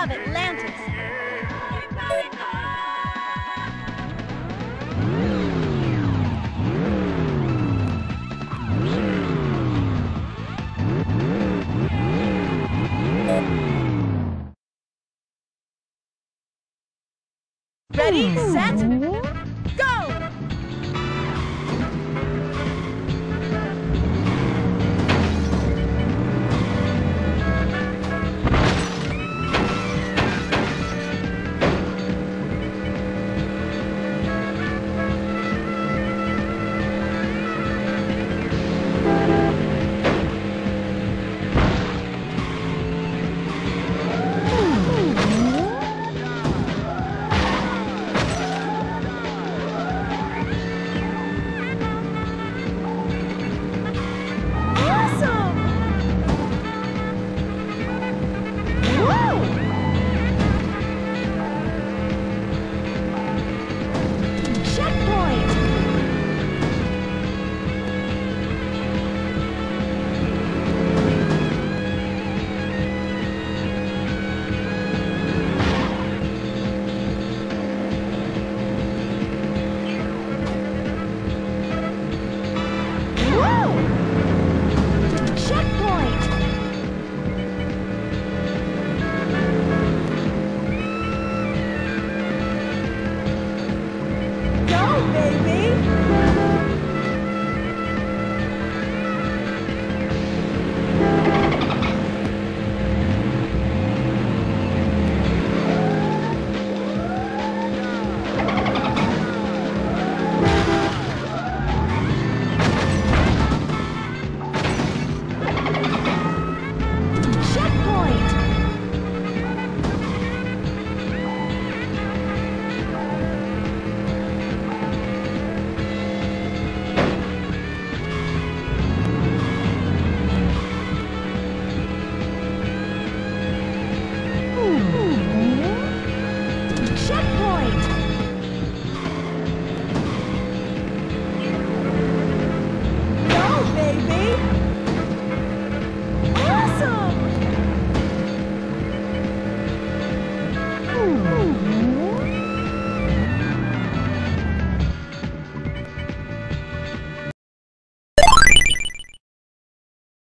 have Atlantis. Ready, set, baby!